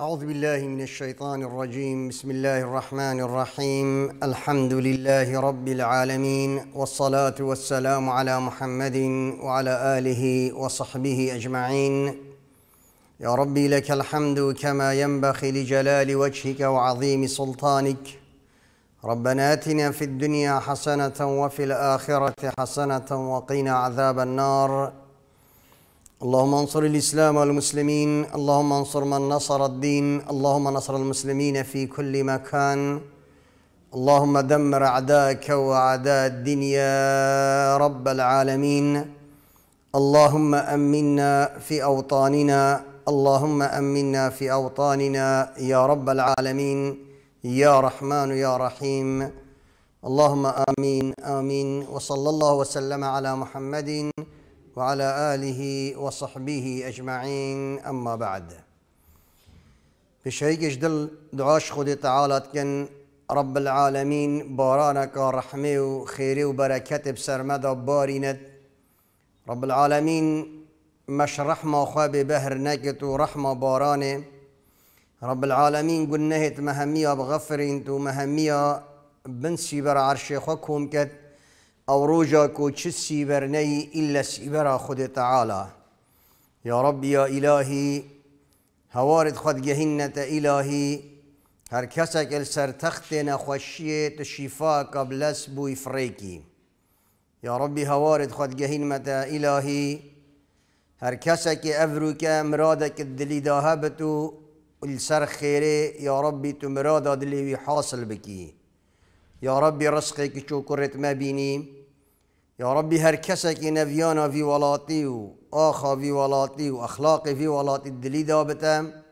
أعوذ بالله من الشيطان الرجيم. بسم الله الرحمن الرحيم. الحمد لله رب العالمين والصلاة والسلام على محمد وعلى آله وصحبه أجمعين. يا ربي لك الحمد كما ينبغي لجلال وجهك وعظيم سلطانك. ربنا آتنا في الدنيا حسنة وفي الآخرة حسنة وقنا عذاب النار. اللهم انصر الإسلام والمسلمين اللهم انصر من نصر الدين اللهم نصر المسلمين في كل مكان. اللهم دمر أعداءك وأعداء الدين يا رب العالمين. اللهم أمنا في أوطاننا اللهم أمنا في أوطاننا يا رب العالمين يا رحمن يا رحيم. اللهم آمين آمين. وصلى الله وسلم على محمد وعلى آله وصحبه أجمعين. أما بعد بشيكش دل دعاش خود تعالى كن رب العالمين بارانك رحمه وخيره وبركته بسرمدة بارينت رب العالمين مش رحمة خواب بهر نكت ورحمة بارانه. رب العالمين قلنهت مهمية بغفرين تو مهمية بنسي بر عرش خوكم كت أو روجا کو چه سیبر نی إلا سیبر خود تعالی یا رب یا الهی هوارد خود گهنت الهی هر کسک السر تخت نخوشیت شفا قبل اسبو افریکی یا ربی هوارد خود گهنمت الهی هر کسک افروک مرادک دلی داهبتو السر خیره یا ربی تو مراد دلیوی حاصل بکی یا ربی رزقك شو كرت ما بيني. يا ربي هر كسك نفيانا في ولاتي وآخا في ولاتي وأخلاقي في ولاتي الدلي دابتا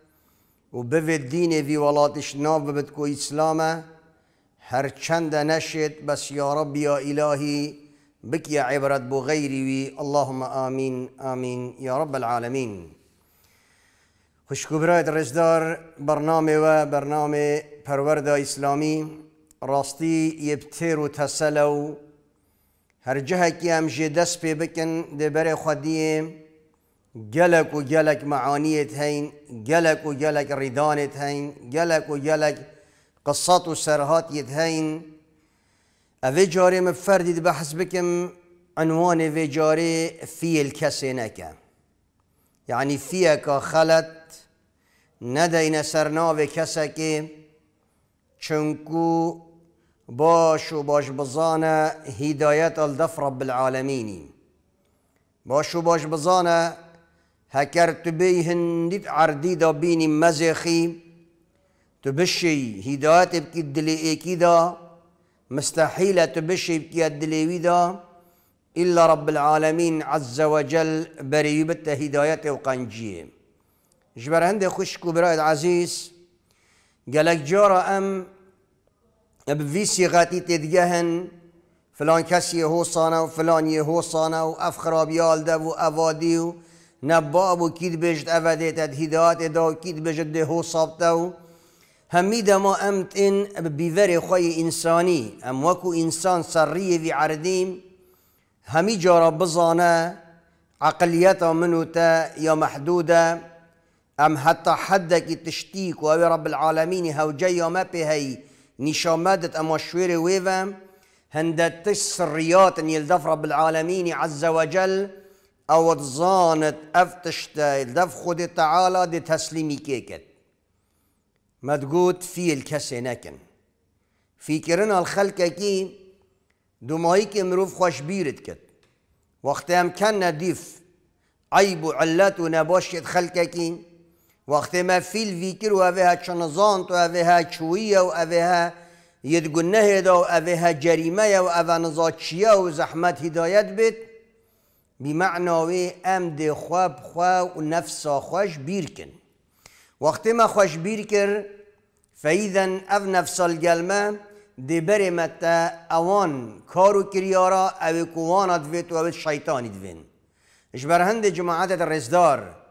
وبفت ديني في ولاتي شناف بتكو إسلاما هر چند نشت بس يا ربي يا إلهي بك يا عبرت بغيري اللهم آمين آمين يا رب العالمين خوشكو برايت رزدار برنامه و برنامه پرورده اسلامی. راستی یبتر و تسلو. هر جه که هم جه دست پی بکن ده بر خودیێ گلک و گلک معانیت هین گلک و گلک ریدانت هین گلک و گلک قصات و سرهاتیت هین. اوی جاره من فردی ده بحث بکم عنوان اوی جاره فیل کسی نکه یعنی فیەکە خەلەت نەدەینە کسی که چونکو باش و باش بزانه هدایت الدف رب العالمين باش و باش بزانه هكر تبي هنديت عردي دا بيني مزخي تبشي هدايت بكي ايكي دا. مستحيلة تبشي بكي الدلي دا. إلا رب العالمين عز وجل بريبت هدايته وقنجيه جبر هندي خشكو برايد عزيز قالك جارة أم بفي صيغاتي تدجهن فلان كسي هو صانا وفلان يهو صانا وأفخر بيال دب وأفادي نباب وكيد بجد أفاديت هدايات دا وكيد بجد ده هو صابتو هميدا ما أمت إن بيفري خوي إنساني أم وكو إنسان سرية في عرديم همي جارا بزانا عقليتا منو تا يا محدودة أم حتى حدك تشتيك وأبي رب العالمين هو جاي ما بهي نشامدت أما شوير ويفا هندت سريات يلدف رب العالمين عز وجل أو تظانت أفتشتا يلدف خود تعالى دي تسليمي كيكت. ما تقول في الكسي نكن. في كرنا الخلق كي دمائك مروف خوش بيرت كت. وقت هم كان نديف عيب وعلات ونباشت خلقك وقت ما في الفكر وأبيها شنزانت وأبيها شوية وأبيها يدقنه هدا وأبيها جريمة وأبا نزاتشية وزحمت هدايت بيت بمعنى وي أم خواب خوا ونفس خوش بيركن وقت ما خوش بيركر فإذا أف نفس الجلمة دي بري متى أوان كارو كريارا أو كوانا دويت أو الشيطان دوين إش برهند جماعات الرزدار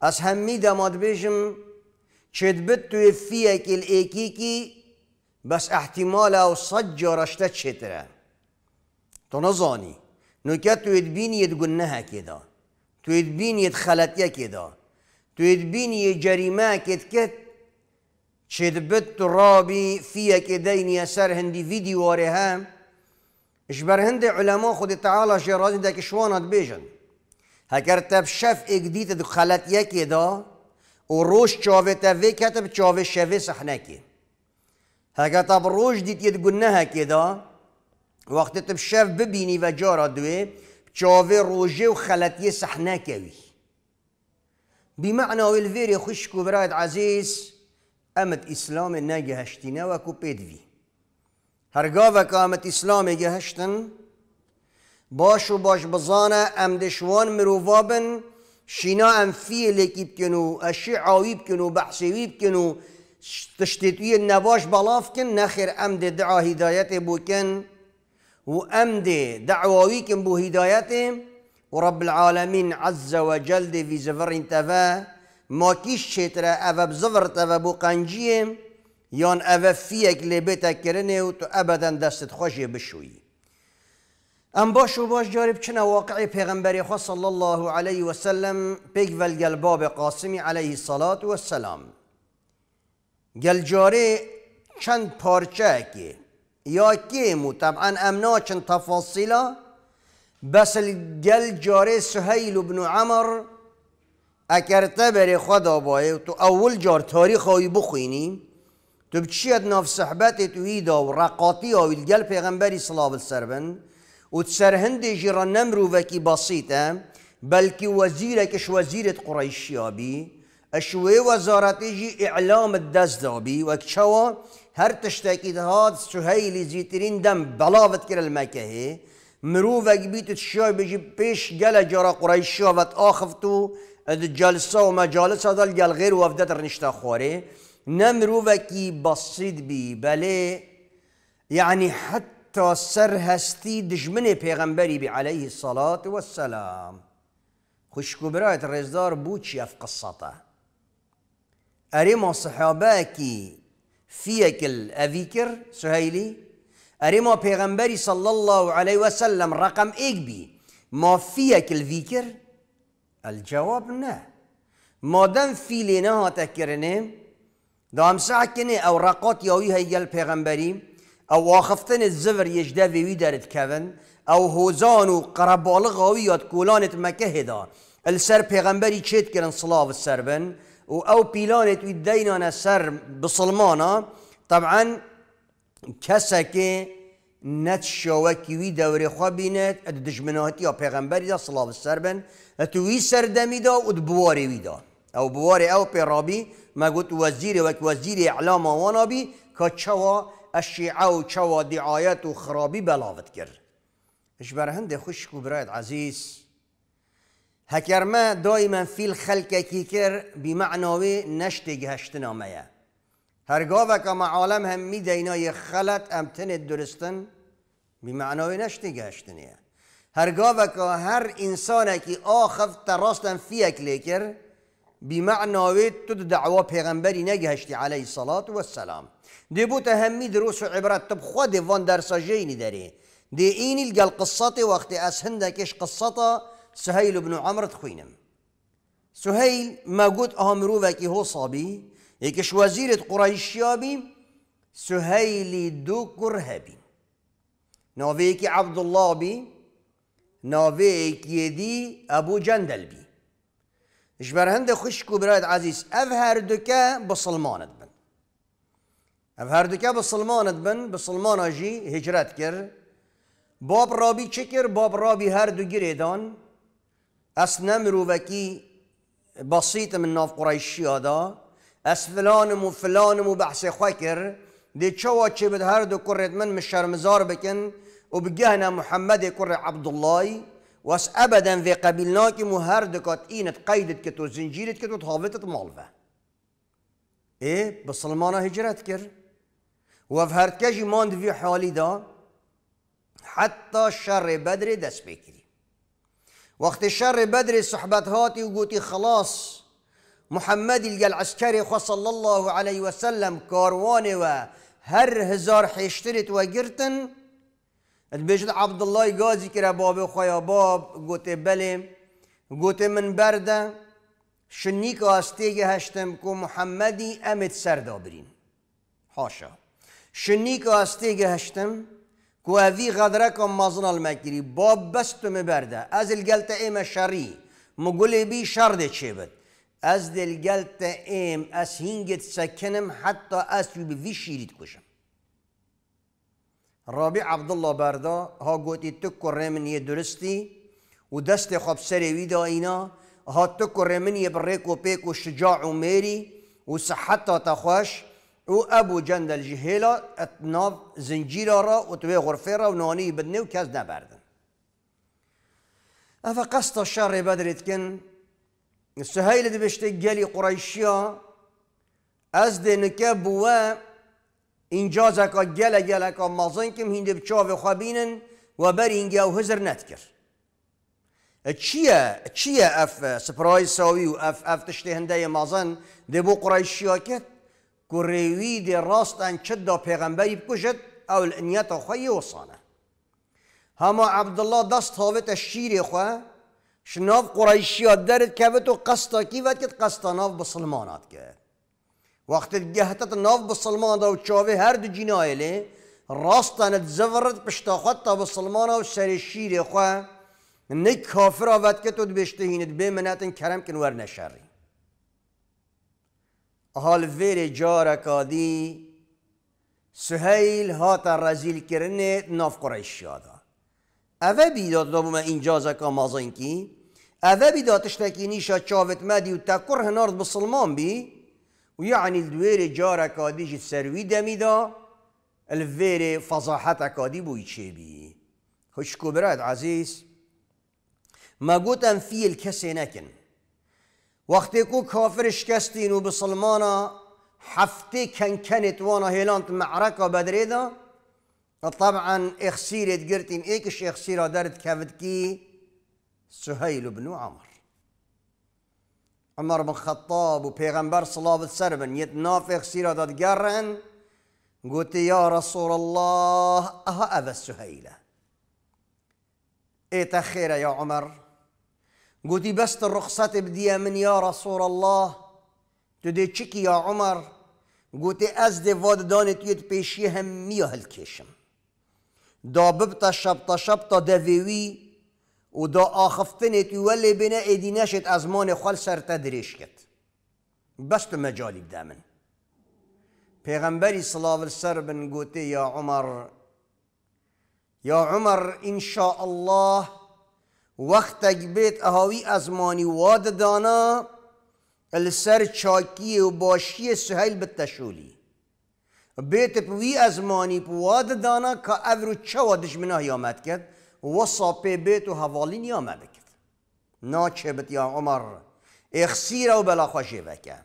از همی دماد بیشم چد بد توی فیه کل ایکی کی بس احتمال أو صد رشته چتره تو نزانی نوکت توی بینی ید گنه کدا توی بینی ید خلطیه کدا توی بینی ید جریمه کد کد بد تو رابی فیه که دینی سر هندی ویدیو هم اش بر هند علماء خود تعالی شرازی ده که شوانات بیجن هکر تب شف دو خلط یکی دا و روش چاوه تاوه کتب چاوه شوه سحنکی هکر تب روش دیت ید گنه دا وقت تب شف ببینی و جارا دوی چاوه روژه و خلطیه سحنکوی بمعنى والفيري خشكو براد عزيز امت اسلام نگهشتینه و کو پیدوی هرگاه که امت اسلام گهشتن باش و باش بزانه ام دشوان مروفابن شینا ام فیلی کی بکنو اشی عاوی بکنو بحثی بکنو تشتیتوی نباش بلاف کن نخیر ام ده دعا هدایت بو کن و ام ده دعواوی کن بو هدایت. ورب العالمين عز وجل دي في زفر انتفا ما كيش شترا أفا بزفر تفا بو قنجيم يان أفا فيك لبيتا كرنه و تو أبدا دست خوشي بشوي ام باش و باش جارب چنە واقع پیغمبری خدا صلی الله علیه و سلم بەلگەل بابێ قاسمی علیه سەلات و گەلجارێ چەند جاره چند پارچه که یا کیمو طبعا امنا چند تفاصیلا بس گل جاره سهیل بن عمر بەرێ خۆدا خدا و تو اول جار تاریخ تاریخەوەی بخوینی. تو بچید ناف سەحبەتێت ویدا و رقاتی ئاویلگەل گل پیغمبری سەر بن وتسرهند جيران نمرو وكي بسيطة بلكي وزيرك إش وزيرة قريشيابي اشوي وزارتي جي إعلام الدزدابي وكشوا هر تشتاكي هاد سهيل زيترين دم بلاوت كر المكهي مروفك بيت تشاي بيجي بيش جل جرا قريش وات آخفتو الجلسة ومجالس هذا الجل غير وفدت رنشتا خوري نمروفكي بسيط بي بلي يعني حتى سر هستي دجمني پیغمبري بي عليه الصلاة والسلام. خوشكو برايت الرزدار بوچي اف قصته؟ اريما صحاباكي فيك الافيكر سهيلي اری ما پیغمبری صلی الله علیه و سلم رقم ایک بی. ما فیک الفیکر الجواب نه. مادم فی لینا ها تکرنه دام سعکنه أو رقات یاوی هیگل پیغمبری أو واخفتن الزفر یجده وی دارد کون أو هوزان و قربالغ هاوی یاد کولانت مکه هدا السر پیغمبری چیت کرن صلاف السر بن و أو پیلانت وی دینان سر بسلمانا طبعا کەسێکێ نەت شەوەکیوی دەورێ خوا بینێت ئە دژمنەتی یا پێغمبەریدا سڵاو سەر بن ئەتووی سەردەمیدا و بوارێویدا ئەو بوارێ ئەو پێڕابی مەگوت وەزیرە وەک وەزیری ئەعلامەوانابی کە چەوە الشیعه و چوا دعایت و خرابی بلاوت کرد. اش بر خوش کو برایت عزیز. هکرما دایما فی الخلق کی کر بمعناوی نشت گهشت نامه. هرگاه که عالم هم می دینای خلط امتن درستن بمعناوی نشت گهشت نیه. هرگاه که هر انسان کی آخف تراستن فیک لیکر بمعنای تو دعوا پیغمبری نگهشتی علیه الصلاة والسلام. دی بوت همی دروس و عبرت تب خود وان درسا جینی داری دی اینی الگل قصت وقتی از هندکش قصتا سهیل بن عمر تخوینم سهیل ما قلت أهم وكي هو صابي يكش وزيرة قريشيابي سهيلي دو كرهبي نوفيكي عبد الله بي نوفيكي يدي أبو جندل بي إشبر هند خشكو براد عزيز أفهر دكا بصلمان بن أفهر دكا بصلمان بن بصلمان جي هجرت كر باب رابي چكر باب رابي هر دو گريدان أسنم روكي بسيط من ناف قريشي هذا اس فلانم و فلانم و بحث خواه دی چوا چه بد هر دو کرد من مشرمزار بکن و بگهنا محمد کر عبدالله و اس ابدا في قبیلناکی مو هر دکات اینت قیدت کت و زنجیرت کت و تحاوتت مالفه. إيه بسلمانه هجرت کر. و في هرتكاجي ماند في حالي دا حتى شر بدر دست بكري وقت شر بدر صحبت هاتي وقوتي خلاص محمد العسكري صلى الله عليه وسلم كاروان و هر هزار حشترت و گرتن بيجد عبد الله قازي كرا باب خويا باب قلت بلي قلت من برده شنيك استيجي هشتم كو محمدي امت سردا برين حاشا شنیک آستی هشتم کو اوی غدره کم مازن المکری باب بستم برده از الگلت ایم شری مقول بی شرده چه بد از دلگلت ایم از هینگت سکنم حتی از به وی شیرید کشم رابع عبدالله بردا ها گوتی تو کره من درستی و دست خواب سری وی دا اینا ها تو کره من یه بریک و پیک و شجاع و میری و صحتا تخوش و ابو جند الجهيلة اتناف زنجيرة را و توی غرفه را و نانی بدنه و کس نبردن. افا قصد الشر بدرت کن. سهيل دي بشتي جالي قريشيا از دي اینجا زکا گل گل اکا مازن کم هنده بچاو خبینن و بر اینجا و هزر نتکر. چیه؟ چیه اف سپرای ساوی و اف اف تشته هنده مازن؟ ده بو قرائشی ها کت ریوی ده راستان چد دا پیغمبری بکشد او الانیت خواهی وصانه هما عبدالله دست هاوت تشیری خواه شناف قرائشی ها درد که و تو قصتا کی و کت؟ قصتا ناف بسلمانات کرد وقت جهتت ناف بسلمان دا و هر دو جنایلی راستانت زورت پشتا خود تا بسلمان و سر شیر خوا نه کافر آوت که تو بشته هیند به منتن کرم کن ور نشری. حال ویر جار کادی سهیل هات رزیل کرنه ناف قریش شادا. اوه بیداد دا بوم اینجا زکا مازن کی اوه بیداتش تکی نیشا چاوت مدی و تکر هنارد بسلمان بی و یعنی الدویر جار اکادی جد سروی دمیدا الویر فضاحت اکادی بوی چه بی خوشکو براد عزیز ما گوتن فیل کسی نکن وقتی کو کافر شکستین و بسلمانا هفته کن کنت وأنا هیلانت معرکه بدریدا. طبعا اخسيرت قرتين ايكش اخسيرا دارت كي سهيل بن عمر. عمر بن الخطاب وبيغمبر صلاة السربن يتناف اخسيرا داد قرن قلت يا رسول الله أبا السهيلة إيه تخير يا عمر قلت بس الرخصة بدي من يا رسول الله. تدي تشكي يا عمر؟ قلت أزدي فاد دانت يد بيشيهم مياه الكشم دا ببتا شبتا شبتا دویوی و دا آخفتنت ولی بنا ادیناشت از مان خال سر تدریش کت. بست مجالی دامن پیغمبری صلاو سر بن گوته یا عمر یا عمر ان شاء الله وقت بیت اهاوی از مانی واد دانا السر چاکی و باشی سهیل بتشولی بیت پوی از مانی پواد دانا که اورو چه وادش منه یامت کرد وصا بیت و حوالی نیامه نا چه بت یا عمر اخسیر و بلا خوشی بکه.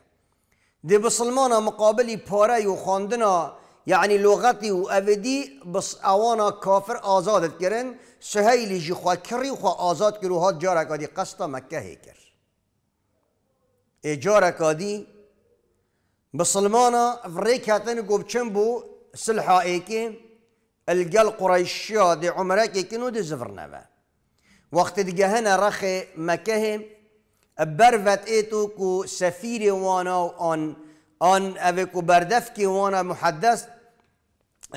دی بسلمان مقابلی پاره و خواندنا یعنی لغتی و اویدی بس اوانا کافر آزادت کرن سهیلی جی خواه کری خواه آزاد کرو هات جارکادی قصد مکه هی کر. ای جارکادی بسلمانا وریک گوب چن بو سلحا ای القل قريشيا دي عمرك كنو دي زفرنا وقت دقهنا رخي مكه برفت إيتو كو سفيري وأنا آن آن اوكو بردفكي وأنا محدث.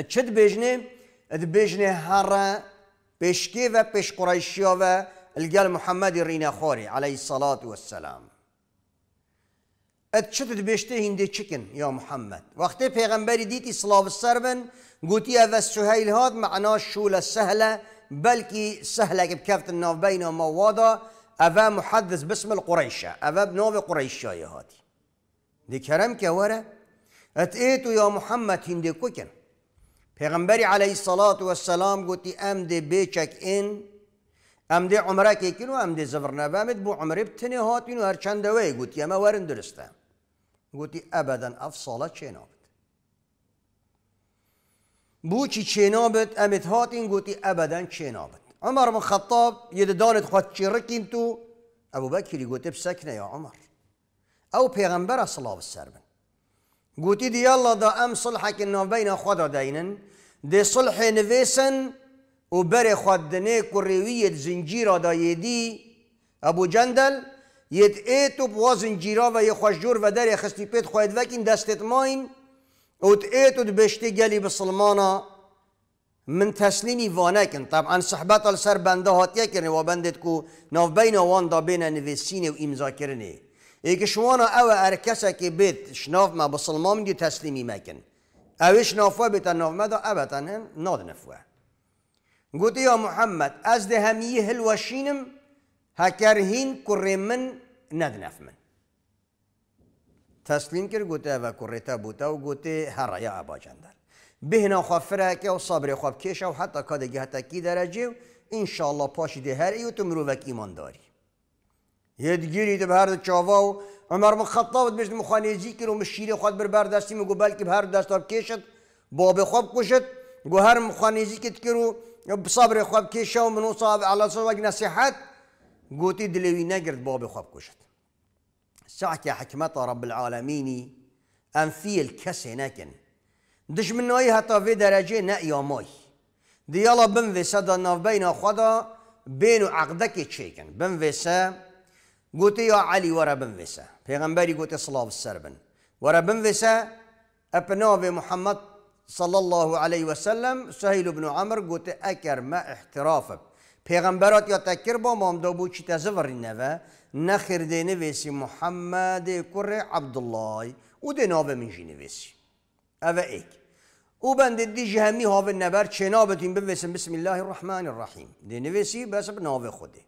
تشد بيجني بيجني هرا بيشكي و بيش قريشيا و القل محمد رينا خوري عليه الصلاة والسلام. ات شتت بيشته هندي تشكن يا محمد؟ وقت پیغمبری دیتی صلاة السربن قوتي هذا السهيل هاد معناه الشولة السهلة بلكي سهلة بكفت الناف بين موادا أفا محدث باسم القريشة. أفا بنوف قريشة يا هادي. دي كرم كورا اتئتو يا محمد هندي كوكن. پیغمبری عليه الصلاة والسلام قوتي ام دي بيچك ان ام دي عمرك يكنو ام دي زفرنا بامد بو عمري بتني هاتين و هرچند وي قوتي اما ورن درسته. گوتی ابدا افصاله چنابت بوچی چینابت امت هاتین گوتی ابدا چینابت. عمر بن خطاب يددانت خد شركين تو؟ ابو بکری گوتی بسکنه یا عمر. او پیغمبر صلى و عليه وسلم. قلت دي يلا دا ام صلحك إنه بین خدا دینن دی صلح نفيسا وبري خدني كروية زنجيرة دا يدي ابو جندل يد ايتو و یه خوش جور وداري خستی پیت خواهد وکین دستت ماين وتأيت ودبشتي قالي بسلمانا من تسليمي فاناكن طبعا صحبات السر بنده كرني وبندت كو. ناف بين وان دا بين نفسيني وإمزا كرني إيك شوانا أو أركسا كي بيت شناف ما بسلمان دي تسليمي ماكن. أوش نافوا بيت الناف ماذا أبدا ناد نفوا قلت يا محمد از ده هميه الوشينم هكرهين كرمن ندنف من. تسليم كر قلت أبا كرتا بوتا وقلت هرا يا أبا جندل بهنا خفره که و صبر خواب کشه و حتی کادگی حتی کی درجه و انشالله پاشی ده هر ایو تو مروفک ایمان داری. یدگیری تو به هر چاوا و عمر من خطاب بشت مخانیزی کرد و مشیری خود بر بردستی میگو بلکه به هر دستار کشت باب خواب کشت. گو هر مخانیزی کت کرو بصبر خواب کشه و منو صاحب علی صاحب نصیحت گوتی دلوی نگرد باب خواب کشت. ساعة حكمة رب العالمين أن في الكسي نكن دش من نوعی حتی في درجة نه یا مای دیالا بن ویسا دا ناف بین خدا بین عقدك تشيكن بن ویسا قوتي يا علي ورا بن ویسا پیغمبری قوتي صلاة السربن ورا بن ویسا ابناف محمد صلى الله عليه وسلم سهيل بن عمر قوتي اكر ما احترافك پیغمبرات یا تکر با مام دو بو چی نخر دینه ویسی محمد کر عبدالله و ده ناوه من جی نویسی اوه ایک او بند دی جهمی هاو نبر چنابتین بوسم بسم الله الرحمن الرحیم. دی نویسی بس بناو خوده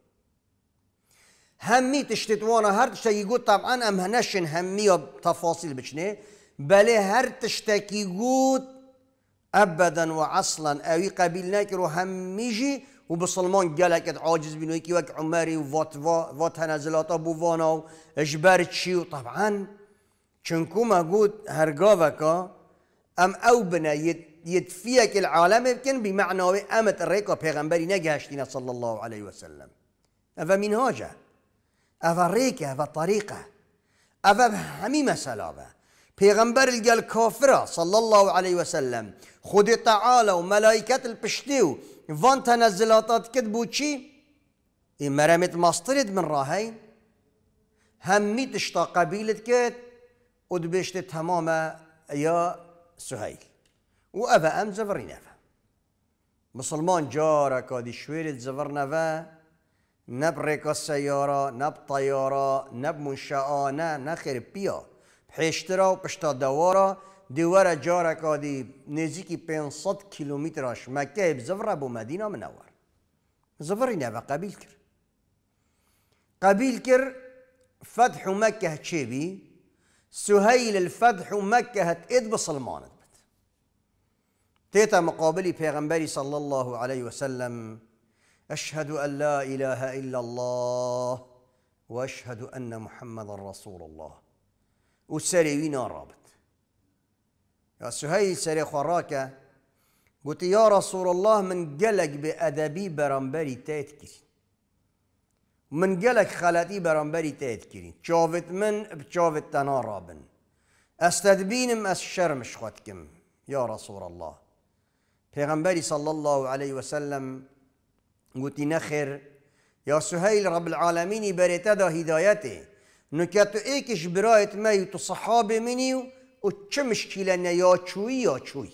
همی تشتتوانا هر تشتکی گود طبعا ام هنشن همی تفاصیل بچنه بله هر تشتکی گود ابدا و اصلا اوی قبیل نکر و همیجی و بسلمان گلک عاجز بینوی که وک عمری و وات, وات هنزلات ابو وأنا و اجبر چی و طبعا چنکو ما گود هرگاوکا ام أو بنا يدفيك العالم يمكن بمعنى امت الريكا بيغمبري نجاشتنا صلى الله عليه وسلم افا منهاجه افا ريكا افا طريقه افا همي مسألة بيغمبر الجل كافرة صلى الله عليه وسلم خد تعالى وملائكة البشتيو فان تنزلاتات كتبو شي مرمت مصطرد من راهين همي تشتا قبيلة كت ودبشت تماما يا سهيل وأبا أم زفري نفا مسلمان جارة كادي شويرت زفر نفا نب ريكا السيارة نب طيارة نب منشأة نا نخير بيا بحيشترا وبشتا دوارا دوارا جارة كادي نزيكي بين صد كيلومتراش مكة بزفر أبو مدينة منور زفري نفا قبيل كر قبيل كر فتح مكة تشيبي سهيل الفتح مكة هتئد بصلمان تيتا مقابلي پیغمبري صلى الله عليه وسلم أشهد أن لا إله إلا الله وأشهد أن محمد رسول الله وسري وين رابط يا سهيل سري خراكة قلت يا رسول الله من قلق بأدبي برنبري تذكري من قلق خلاتي برنبري تذكري شافت من بشافت تنارابن أستدبينم الشرم شخوتكم يا رسول الله. پیغمبری صلی الله علیه و سلم گوتی نخیر. یا سهیل رب العالمینی بریتا دا هدایته نکت ایکش برایت می تو صحابه منی و چه مشکله یا چوی یا چوی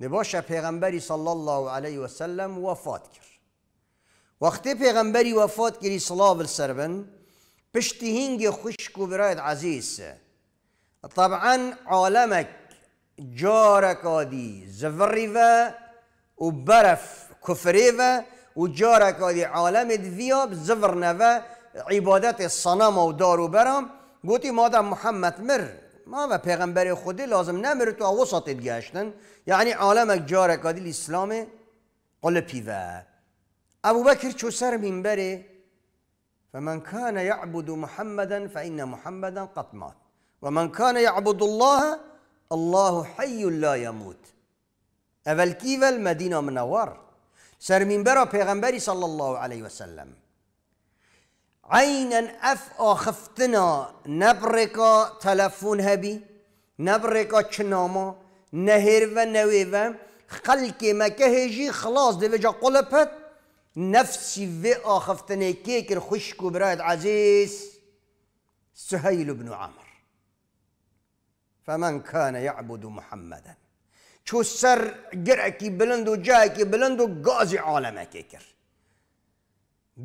نباشه پیغمبری صلی الله علیه و سلم وفات کرد. وقتی پیغمبری وفات کردی صلاة السربن پشتی هنگ خشک و برایت عزیز طبعا عالمك جاركادي زفريفا وبرف كفريفا وجاركادي عالم دفيا بزفر نفا عبادت الصنم ودار وبرم قوتي ماذا محمد مر. ما و پیغمبر خودی لازم نمر تو وسط گشتن. یعنی عالمك جارك هذه الاسلام قل بيفا ابو بكر شو سر منبره فمن كان يعبد محمدا فإن محمدا قد مات. ومن كان يعبد الله الله حي لا يموت اول كيفل مدينة منور. سر منبر پیغمبری صلى الله عليه وسلم عينا أف آخفتنا نبركا تلفون هبي نبركا چناما نهر و نويفا خلق مكهجي خلاص دي وجا قلبت. نفسي في آخفتنا كيكر خشكو برايد عزيز. سهيل بن عمر. فمن كان يعبد محمدا؟ شو سر قرأكي بلندو جايكي بلندو قازي عالمك كر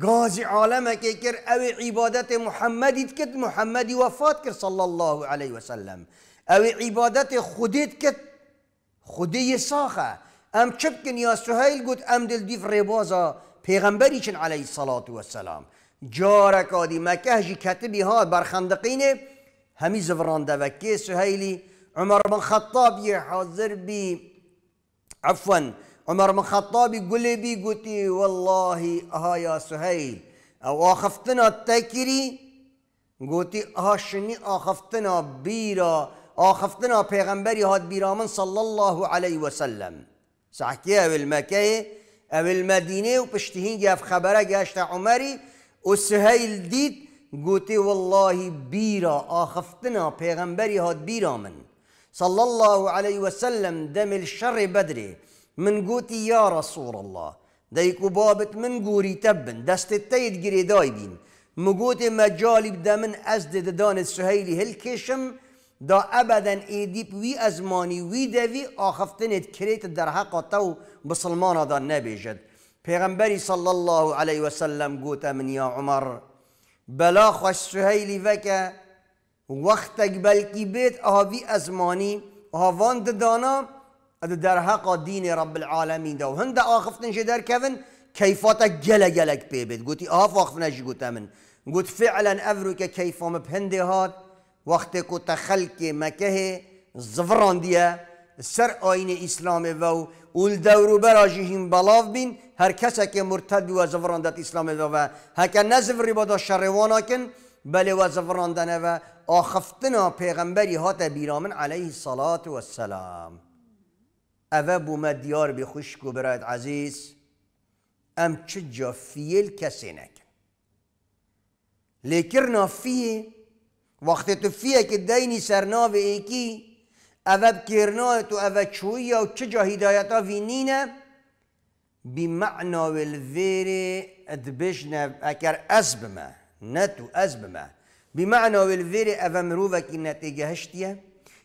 قازي عالمك كر أو عبادة محمد كت محمد وفات كر صلى الله عليه وسلم أو عبادة خديت كت خدي ساخه ام چبکن یا سهیل گوت ام دل دیف ربازا پیغمبری چن علیه الصلاة والسلام جارک آدی مکه جی کتبی ها برخندقینه همی زفران دوکه سهیلی عمر بن خطاب یه حاضر بی عفوا عمر بن خطاب قل بي قلتي والله ها يا سهيل أو اخفتنا تكري قلتي ها شني اخفتنا بيرا اخفتنا پیغمبری هاد بیرامن صلى الله عليه وسلم. سحكي أو المكة أو المدينة وبشتهين جاف خبره جاشت عمري وسهيل ديت قلتي والله بيرا اخفتنا پیغمبری هاد بیرامن صلى الله عليه وسلم دم الشر بدري. من قوتي يا رسول الله. ديكو بابت من قوري تبن. دست التيد قري دايبين مقوتي مجالي بدا من أزد دان السهيلي هالكشم دا ابدا ایدیپ وی ازمانی وی دوی. آخفتنت کریت در حق تو بسلمان دا نبیجد. پیغمبری صلی الله علیه وسلم گوت من یا عمر. بلا خوش سهیلی وکه. وقتك بلكي بيت اهوي ازماني اهوان دانا در حق دين رب العالمين ده وهند اخفتن جدار كيفن؟ كيفاتك جلا جلك بيبت قلت اهاف اخفنا قلت من قلت فعلا افرك كيف بهندي هاد. وقت کو تخلق مكه زفران دیا سر آین إسلام و اول دورو براجهم بلاف بین هر کسی مرتد و زفران دات إسلام و هکا نزفری بادا شروانا کن بله و زفران دنه و آخفتنا پیغمبری هات بیرامن علیه الصلاة والسلام اوه بومد دیار بی خوشکو برایت عزیز ام چه جا فیل کسی نکن لیکرنا فیه وقتی تو فیه که دینی سرناو ایکی اوه بکرناه تو اوه چویه و جا هدایتا وینینه بمعنى والفير ادبشنا اكر ازبما نتو ازبما بمعنى والفير افمروفك النتيجة هشتيا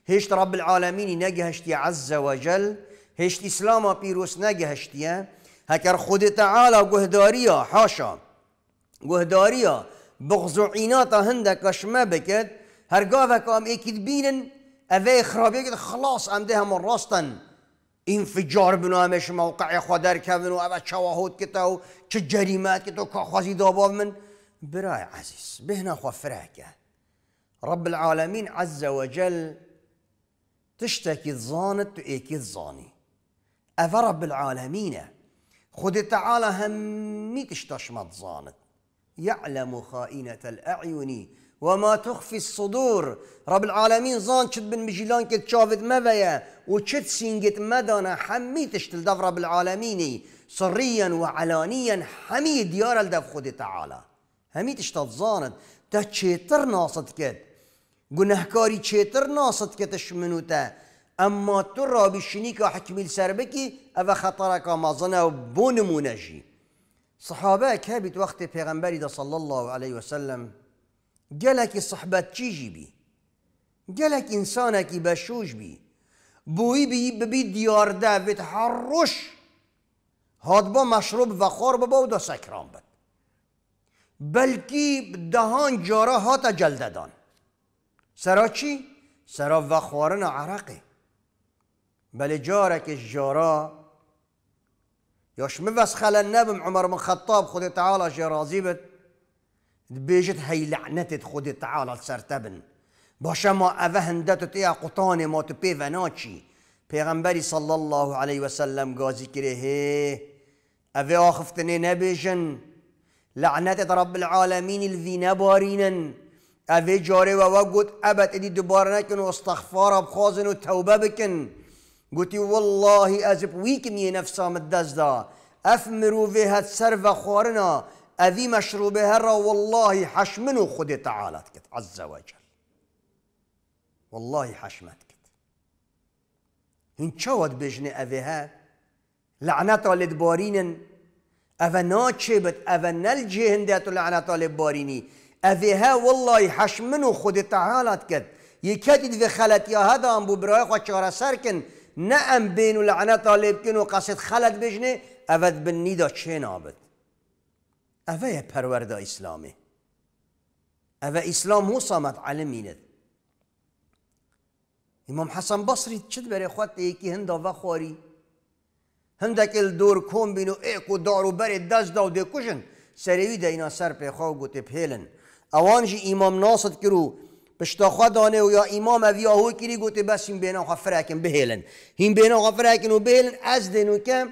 هشت رب العالمين نجهشتيا عز وجل هشت اسلاما پیروس نگهشتیه. هکر خود تعالی گهداریا حاشا. گهداریا بغض و عیناتا هنده کشمه بکد هرگاه وکام اکید بینن اوه خرابیه که خلاص امده همون راستن. این فجار بنو همش موقع خود در کن و اوه چواهود که تو چه جریمت که تو که خوازی من. برای عزیز بهنا خواه فره که رب العالمین عز و جل تشتکی زانت تو ایکی زانی. رب العالمين؟ خد تعالى همي تشتشمت ظانت يعلم خائنة الأعين وما تخفي الصدور. رب العالمين زان شد بن مجيلان كت شافت مبايا وشد سينجت مدانا حمي تشتل دف رب العالمين. سريا وعلانيا حمي ديار الدف خد تعالى. همي تشتل زانت. تا چيتر ناصد كت گنهكاري چيتر ناصد كتش منوتا. اما تو را بشنی که حکمیل سر بکی أو خطرک مازنه و بونمونجی صحابه كابت وقت پیغمبری ده صلى الله عليه وسلم قالك صحبت چیجی بی؟ قالك انسانك بشوش بي بوي بي ببي ديار ده بتحرش هاد با مشروب و خور ببا و دا سکران بد. بلکی دهان جارا هاتا جلددان سرا چی؟ سرا و خورن عرقه. بل جارك الجارا يوش مفس خلا النبي عمر بن خطاب خذ تعالى جرازي بت بيجت هي لعنتت خذ تعالى سرتبن باشا ما أفهن دتو تيا قطاني ما تبي فناتشي پیغمبري صلى الله عليه وسلم قازي كريه أفي آخفتني نبيجن لعنت رب العالمين الذي نبارينن أفي جاري ووقت أبد إدي دبارنكن واستغفار بخازن وتوبة بكن قلتي والله أزب ويكني نفسا مدزدا. أفمروا فيها تسرف خورنا أذي مشروبها را والله حشمنو خد تعالى عز وجل. والله حشمتك هن شود بجني أذيها؟ لعنتا لدبارين أفا ناتشبت أفا نلجي هنداتو لعنتا لباريني أذيها والله حشمنو خد تعالى یکتی دوی خلط یا هدا هم بو برای خواه چاره سر کن. نه ام بین و لعنت طالب کن و قصد خلط بجنه اود بن نیدا چه نابد؟ اوه پرورده اسلامه اوه اسلام هو صامت علمینه امام حسن بصری چد برای خود یکی هندا و خواری. هندک دور کن بینو ایک و دارو بری دست دا و دی کشن اینا سر پی خواه گوته پیلن امام ناصد کرو پشتا خوا دانه و یا امام اوی آهوی کری گوته بس این بینا خواه فراکن بهیلن هین بینا خواه فراکن و بهیلن از دینو که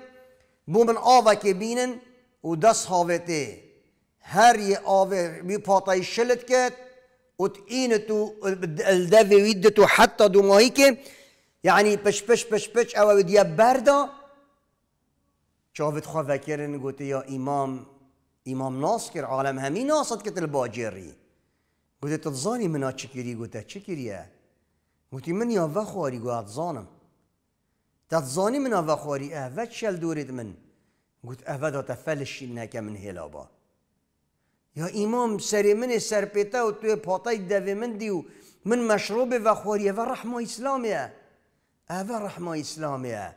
بومن آوه که بینن و دست هاوته هر یه آوه بی پاتای شلت کد و تو الدوی ویدتو حتی دو ماهی که یعنی پش پش پش پش أو دیا بردا. چاوت خواه وکرن گوته یا امام امام ناس کر عالم همین ناصد کت الباجری گوته تتزانی منا چکری گوته؟ چکریه گوتی من یا وخواری گو اتزانم تتزانی منا وخواری آه و چل دورید من؟ گوت آه دا تفلش نکه من هلابا. یا امام سری من سر پیتا و توی پاتای دوی من دیو من مشروب وخوریه و رحمه اسلامیه. آه و رحمه اسلامیه.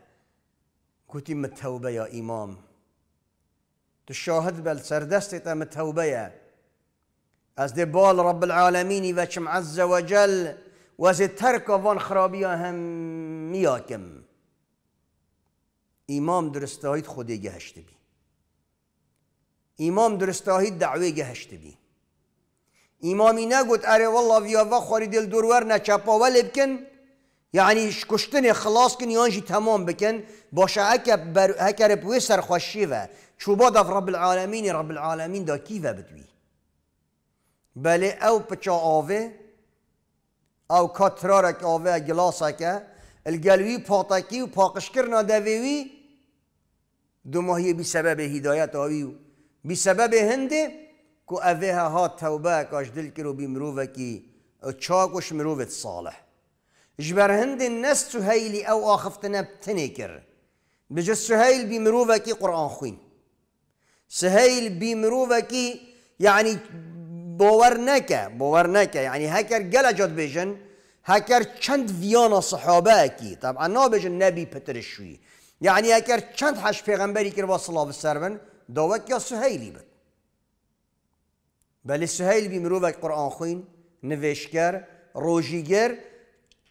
گوتی متوبه یا امام تو شاهد بل سردست متوبه از دی بال رب العالمین و چم عز وجل و از ترک وان خرابی هم میاکم. امام درستاهید خودی گهشت بی. امام درستاهید دعوی گهشت بی. امامی نگوت اره والله ویا و خوری دل دورور نچپا ولی بکن یعنی کشتن خلاص کن یانجی تمام بکن. باشه هکر بوی سرخوشی و. چوبا دف رب العالمین رب العالمین دا کیوه بدوی. بله أو پچا آوه أو کترارک آوه گلاسکه الگلوی پاتکی و پاقش کرنا دویوی دو ماهی بی سبب هدایت آویو بی سبب هنده که اوه ها توبه کاش دل کرو بی مروفه کی چاکوش مروفت صالح جبر هند الناس سهيلي أو اخفتنا بتنكر بجا سهيل بمروفكي قرآن خوين سهيل بمروفكي يعني باور نکه باور نکه یعنی هکر گل اجاد بیشن هکر چند ویانا صحابه کی طبعا نا بیشن نبی پترش شوی. یعنی هکر چند حش پیغمبری که با صلاح سرون داوک یا سهیلی بد بلی سهیل بی مروبک قرآن خوین نوشگر روژیگر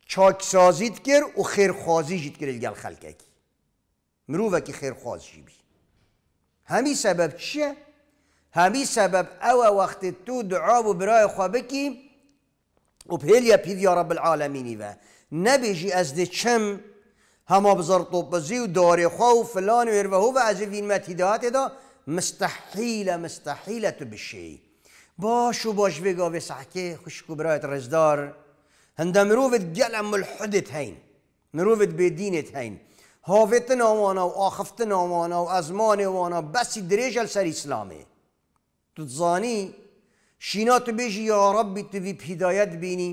چاکسازیت کر و خیرخوازی جید کرد گل خلکه کی خیر خیرخواز جیبی همی سبب چیه؟ همی سبب او وقت تو دعا و برای خوا بکی و پێلیە پیویارە بالعاالەمینی بە نەبێژی از چم و داری تۆپەزی و دارێخوا و فلان ازین متیدات دا. مستحیل مستحیلت به تو بشی. باش و باش وگا سەحکێ خوشک و برایەت ڕێزدار هەندە مرۆڤت الحدت ملحدت هەین مرۆڤت بێدینت هین. هاوێتن ئەوانە و ئاخفتن ئەوانە و ازمان وانە بسی دریجل سر اسلامه. تو بیجی یا ربی تو وی هدایت بینی.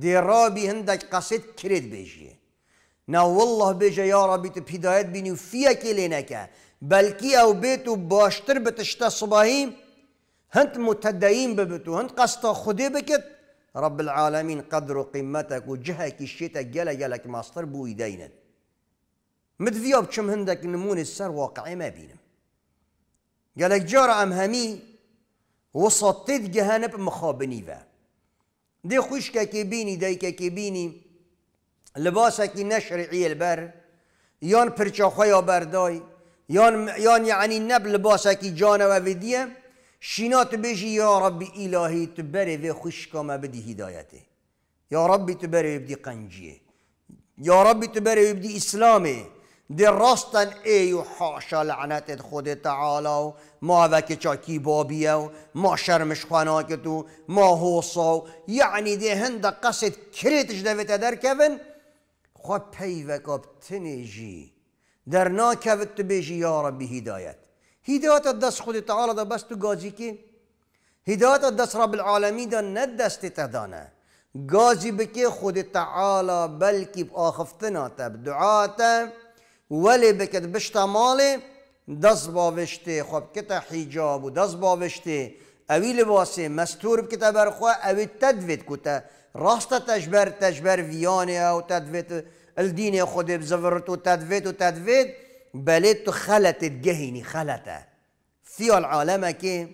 دی رابی هندک قصد کرد بیجیه نه والله بیجی یا ربی تو هدایت بینی و فیه کلی نکه. بلکی أو بیتو باشتر بتشتا صباهی هنت متدین ببتو هنت قصد خودی بکت. رب العالمين قدر قيمتك وجهك الشتاء جلا جلك ماستر بو يدينا مدفيا بشم هندك نمون السر واقعي ما بينم گەلێک جارە ئەم هەمی وسەتت گەهەنە مخابنیە دێ خوشکێکی بینی دایکێکی بینی لە باسێکی نشریه البر یان پرچەخۆیە بەردای یان یان یعنی نب لە باسێکی و دیە شینا تو بێژی یا ڕبی ئیلاهی تو و وێ خوشکامە بدی هیدایەتێ. یا ڕبی تو بەرێ بدی قەنجیە یا ڕبی تو بەرێ بدی اسلامه دی راستن ای و حاشا لعنت خود تعالی. و ما وک چاکی بابیه و ما شرمش تو ما حوصا یعنی دی هند قصد کریتش دویت در کون خود پی وکاب تنیجی در نا کوت تو بیجی یا ربی هدایت. هدایت دست خود تعالی دا بس تو گازی که هدایت دست رب العالمین دا نه دست تدانه گازی بکه خود بلکی آخفتنا تب دعاتا ولی بکت بشتا ماله دست باوشته خب کتا حجاب و دست باوشته اوی لباسی مستور بکتا برخوا اوی تدوید کتا راست تجبر تجبر ویانه او تدوید الدین خود بزورت و تدوید و تدوید بلی تو خلطت گهینی خلطا فی العالمه که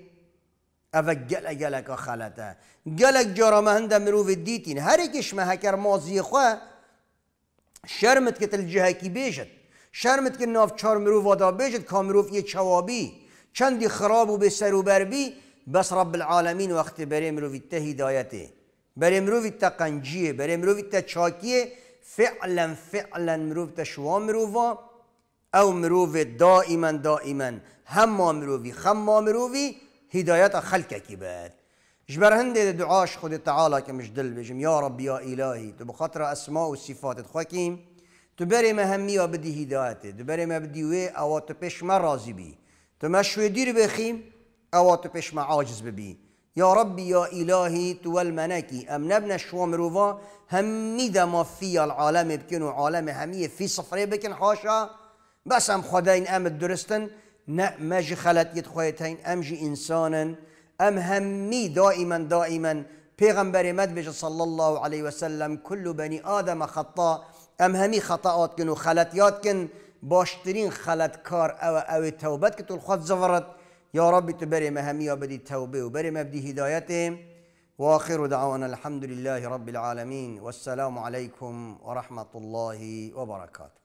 اوه گلک گلک خلطه. گلک جارمه هنده مروف دیتین. هر اکش مهکر مازی خواه شرمت کتل جهکی بیشت. شرمت که ناف چار مروف وادا بيجت كامروف یه چوابی. چندی خراب و به سر و بربی بس رب العالمین وقت برای مروفی تا هدایته. برای مروفی تا قنجیه برای مروفی تا چاکیه. فعلا فعلا مروف تا شوا مروفا. أو مروف دائما دائما. هم مروفی خم مروفی هدایت خلقه کی بعد جبر هندي دعاش خود تعالى كمش دل بجم. يا رب يا إلهي تبخاطر أسماء وصفات خواكيم تو بری مهمی بدی هدایته تو بری ما بدی وی أو تو پیش ما راضی بی تو ما شوی دیر بخیم أو تو پیش ما عاجز ببی یا ربی یا الهی تو المنکی ام نبنا شو مروفا همی ما فی العالم بکن و عالم همیه فی صفره بکن حاشا بس ام خداین ام درستن نه مجي خلت يتخويتين امجي انسانا ام همي دائما دائما پیغمبر مد صلى الله عليه وسلم كل بني آدم خطا ام همی خطاات کن و خلطیات کن باشترین خلطکار أو أو توبت که تو خود زفرت یا ربی تو بریم همی بدی توبه و بریم بدی هدایت وآخر دعوانا الحمد لله رب العالمين والسلام عليكم ورحمة الله وبركاته.